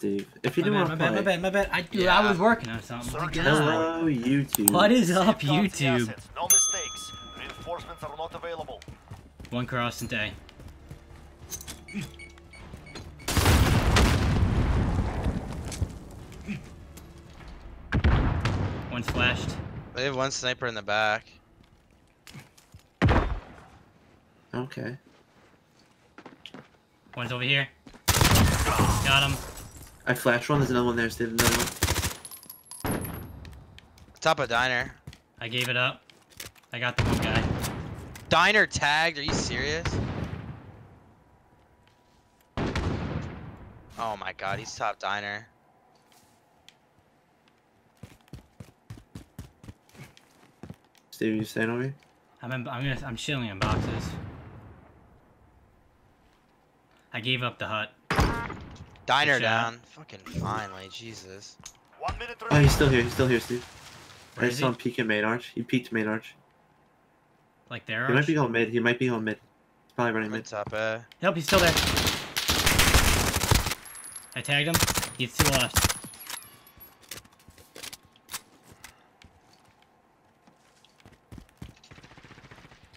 Steve. If you My didn't bad, want my to bad, play, my bad, my bad. I, dude, Yeah. I was working on something. My Search hello YouTube. What is up, YouTube? No mistakes. Reinforcements are not available. One cross and day. One's flashed. They have one sniper in the back. Okay. One's over here. Got him. I flashed one. There's another one there, Steve. Another one. Top of diner. I gave it up. I got the one guy. Diner tagged. Are you serious? Oh my god, he's top diner. Steve, you staying over here? I'm in, I'm gonna I'm chilling in boxes. I gave up the hut. Diner Good shot. down. Fucking finally, Jesus. One minute Oh, he's still here. He's still here, Steve. Where I is saw him peek at main arch. He peeked main arch. Like there. He might be going mid. He might be going mid. He's probably running Mid mid. top A. Uh. Nope, he's still there. I tagged him. He's to the left.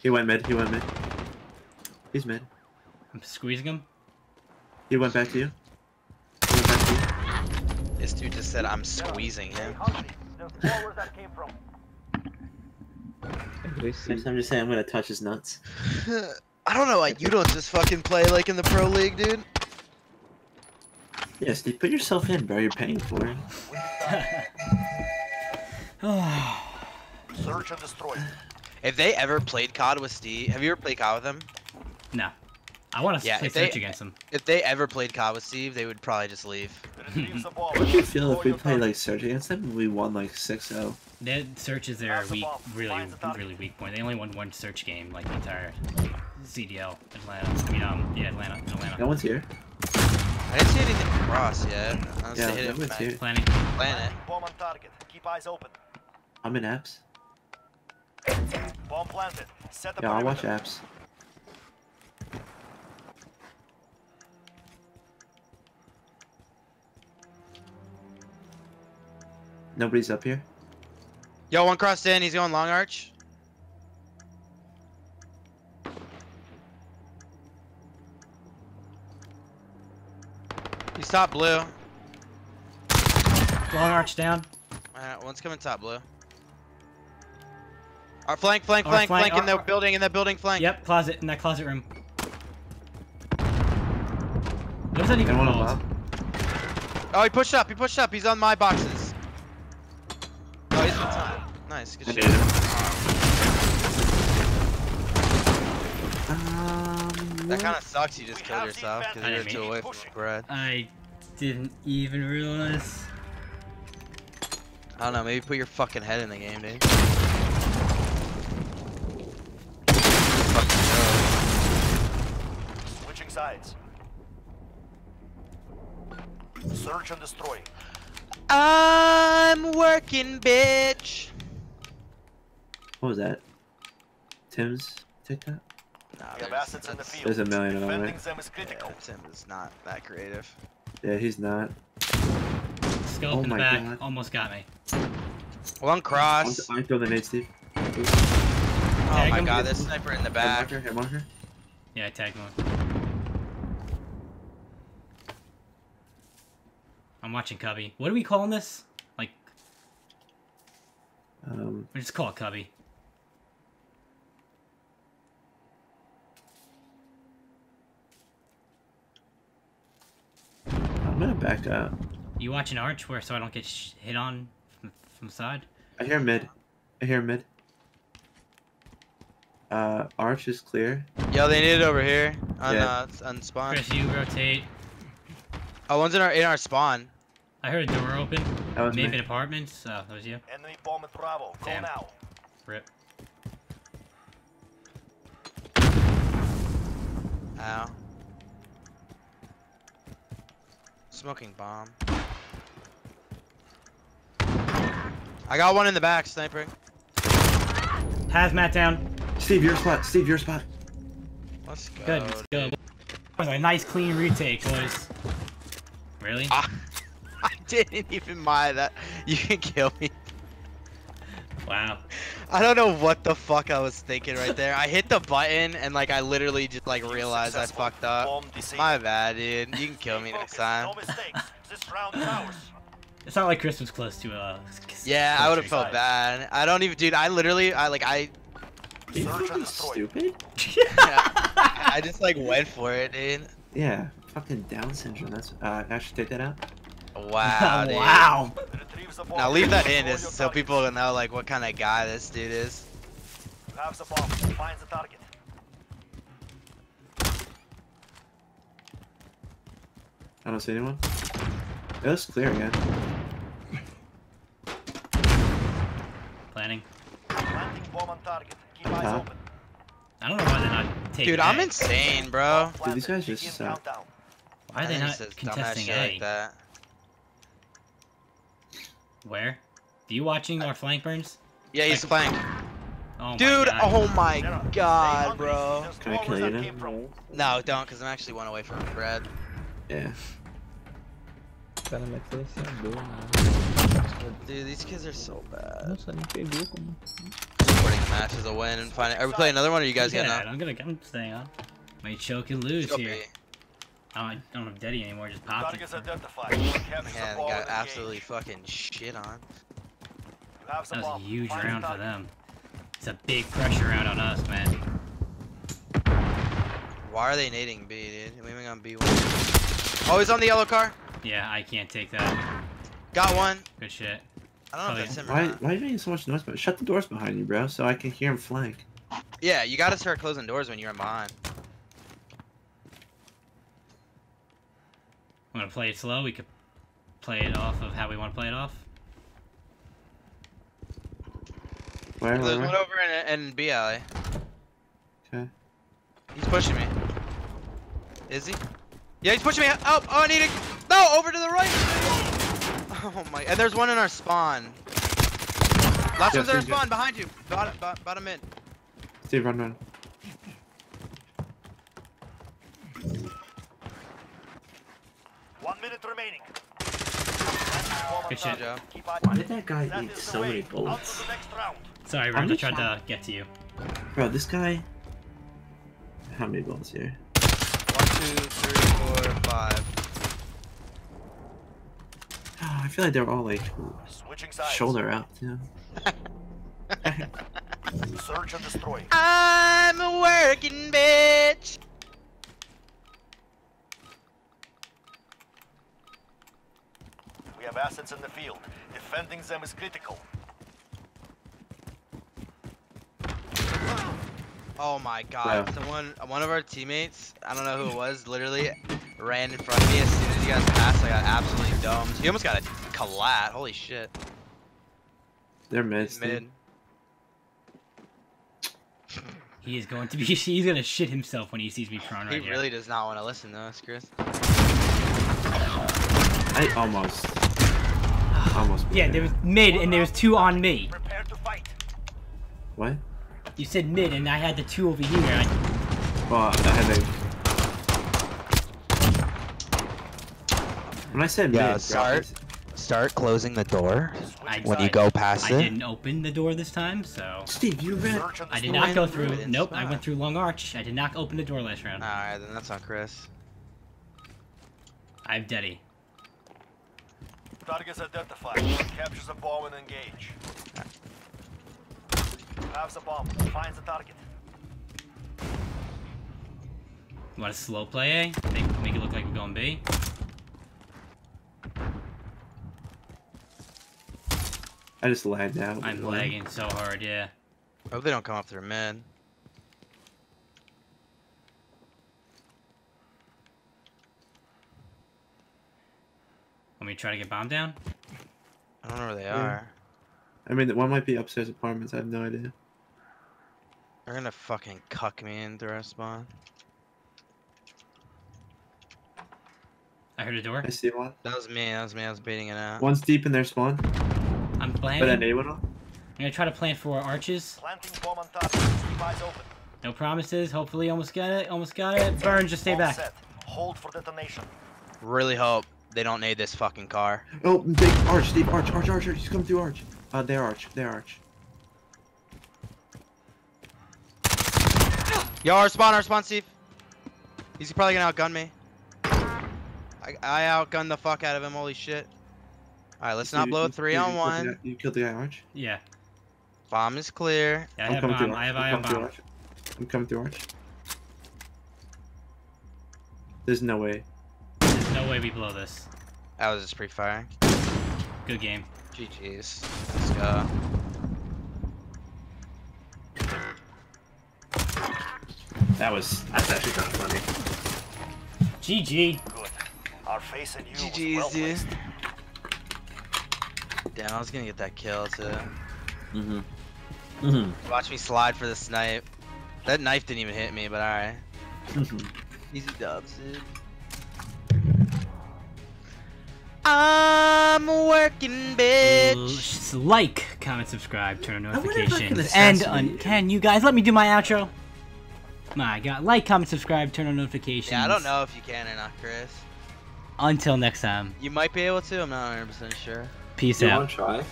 He went mid. He went mid. He's mid. I'm squeezing him. He went back to you. He went back to you. This dude just said I'm squeezing him. Huntley, there's more where that came from. Next time, just say I'm gonna touch his nuts. I don't know why you don't just fucking play like in the pro league, dude. Yes, Steve, put yourself in, bro. You're paying for it. Search and destroy. If they ever played COD with Steve, have you ever played COD with him? no. I want to Yeah, play if they- search against them. If they ever played COD with Steve, they would probably just leave. Retrieve the would you feel if we your played like Search against them and we won like oh? 6-0? Their search is their weak, really, Find the target. really weak point. They only won one search game, like the entire CDL Atlanta. I mean, um, yeah, Atlanta, Atlanta. No one's here. I didn't see anything cross yet. Unless Yeah, they hit no it one's back. here. Planning. Planet. Bomb on target. Keep eyes open. I'm in apps. Bomb planted. Set the Yeah, I'll watch apps. Nobody's up here. Yo, one crossed in. He's going long arch. He's top blue. Long arch down. Alright, one's coming top blue. Our flank, flank, Our flank, flank, flank in our- the oh. building, in that building, flank. Yep, closet in that closet room. What was that even And one called? above. Oh, he pushed up. He pushed up. He's on my boxes. Nice. Good shit. Um, That kind of sucks. You just We killed yourself because you're too two didn't away mean- from Pushing. bread. I didn't even realize. I don't know. Maybe put your fucking head in the game, dude. Switching sides. Search and destroy. I'm working, bitch. What was that? Tim's TikTok? Nah, We have there's- assets in the field. There's a million of them, Defending right? them is critical. Yeah, Tim is not that creative. Yeah, he's not. Scope Oh in the back. God. Almost got me. One I'm, cross. I'm throwing the nade, Steve. Oh Tag my him. god, there's sniper in the Head back. marker, head marker. Yeah, I tagged one. I'm watching Cubby. What are we calling this? Like, Um, we just call it Cubby. I'm gonna back up. You watch an Arch where so I don't get sh hit on from, from side? I hear mid. I hear mid. Uh, arch is clear. Yo, they need it over here on Yeah. uh on spawn. Chris, you rotate. Oh, one's in our in our spawn. I heard a door open. That was Maybe me. in apartments. Oh, that was you. Enemy bomb at Bravo. Go Damn. now. Rip. Ow. Smoking bomb. I got one in the back, sniper. Hazmat down. Steve, your spot. Steve, your spot. Let's go. Good. Let's go. That was a nice clean retake, boys. Really? I didn't even mind that. You can kill me. Wow. I don't know what the fuck I was thinking right there. I hit the button and like I literally just like realized I fucked up. Bomb disabled. My bad, dude. You can kill me next time. No mistakes. This round is ours. It's not like Chris was close to a. Yeah, I would have felt bad. I don't even, dude. I literally, I like, I, Are you Search fucking destroy. stupid? I just like went for it, dude. Yeah, fucking Down syndrome. That's uh, I should take that out. Wow, wow. Retrieve the bomb. Now leave that in, Destroy just so people will know like what kind of guy this dude is. You have the bomb. Find the target. I don't see anyone. It looks clear again. Planning. Planting bomb on target. Keep eyes Huh? open. I don't know why they're not taking Dude, I'm insane, bro. Dude, these Planted. guys just Begin suck. Why are they not contesting A? like that. Where? Are you watching our flank BurnZ? Yeah, he's Like- flank. Oh Dude, my god. oh my god, bro. Can I kill you that now? No, don't, because I'm actually one away from Brad. Yeah. O cara metralhador, mano. Dude, these kids are so bad. Nossa, nem pegou como. Supporting a match is a win and finding. Are we playing another one or you guys yeah, getting up? I'm gonna. I'm staying on. Might choke and lose Go here. B. Oh, I don't have Deddy anymore. Just popped it. Targets identified. Capture Man, got and absolutely engage. fucking shit on. You have the That was a huge Find round for them. It's a big pressure round on us, man. Why are they nading B, dude? Weaving on B1. Oh, he's on the yellow car. Yeah, I can't take that. Got one. Good shit. I don't know Oh, if that's him or Why not. why are you making so much noise? But shut the doors behind you, bro, so I can hear him flank. Yeah, you gotta start closing doors when you're in behind. I'm gonna play it slow. We could play it off of how we want to play it off. Where, There's where, one over in, in B alley. Okay. He's pushing me. Is he? Yeah, he's pushing me. Oh, oh, I need to. No, over to the right. Oh my. And there's one in our spawn. Last Yeah, one's in our spawn behind you. Bottom, bottom, bottom mid. Steve, run, run. One minute remaining. Planting bomb on Good shit. target. Joe. Keep eyes Why did that guy That eat so many bullets? to round. Sorry, How Rams. I many tried to get to you. Bro, this guy. How many bullets here? One, two, three, four, five. Oh, I feel like they're all like Switching sides. shoulder out, you know? Search and destroy. I'm a working bitch. We have assets in the field. Defending them is critical. Oh my god. Wow. Someone, one of our teammates, I don't know who it was, literally ran in front of me as soon as you guys passed. I got absolutely domed. He almost got a collat. Holy shit. They're mid. He's mid. He is going to be. He's gonna shit himself when he sees me prone He right here. He really does not want to listen to us, Chris. I almost. Almost. Yeah, there was mid and there was two on me. Prepare to fight. What? You said mid and I had the two over here. I, Well, I had a. When I said Yeah, mid, start. Start closing the door I, when you go past I it. I didn't open the door this time, so Steve, you ran. Search and I did not go through through. it in Nope, I went through Long Arch. I did not open the door last round. Alright, then that's on Chris. I have Deddy. Targets identified. Captures the bomb and engage. Have the bomb. Find the target. You want to slow play eh? A? Make, make it look like we're going B? I just lagged out. I'm lagging so hard, yeah. I Hope they don't come up through mid. Want me to try to get bomb down? I don't know where they Yeah. are. I mean, one might be upstairs apartments. I have no idea. They're gonna fucking cuck me into our spawn. I heard a door. I see one. That was me, that was me, I was baiting it out. One's deep in their spawn. I'm But I planning. then I'm A went off. gonna try to plant for arches. Planting bomb on target. Keep eyes open. No promises. Hopefully, almost got it. Almost got it. Burn. Just stay Bomb back. Set. Hold for detonation. Really hope. They don't need this fucking car. Oh, big arch, Steve, arch, arch, arch, arch. He's coming through arch. Uh, their arch, their arch. Yo, our spawn, our spawn, Steve. He's probably gonna outgun me. I, I outgunned the fuck out of him. Holy shit. All right, let's not Steve, blow you- three you on killed the one. guy- You killed the guy arch. Yeah. Bomb is clear. Yeah, I I'm have coming through bomb. arch. I have I'm ion coming through bomb. arch. I'm coming through arch. There's no way. There's no way we blow this. That was just pre-fire. Good game. GG's. Let's go. That was that's actually kind of funny. GG. Good. Our faith in you was GG's, well dude. Damn, I was gonna get that kill too. Mm-hmm. Mm-hmm. Watch me slide for the snipe. That knife didn't even hit me, but alright. Easy dubs, dude. Working, bitch. Like, comment, subscribe, turn on I wonder if I can notifications, and un- can you guys let me do my outro? My God, like, comment, subscribe, turn on notifications. Yeah, I don't know if you can or not, Chris. Until next time, You might be able to. I'm not 100 percent sure. peace You out. want to try?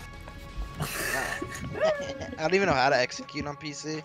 I don't even know how to execute on PC.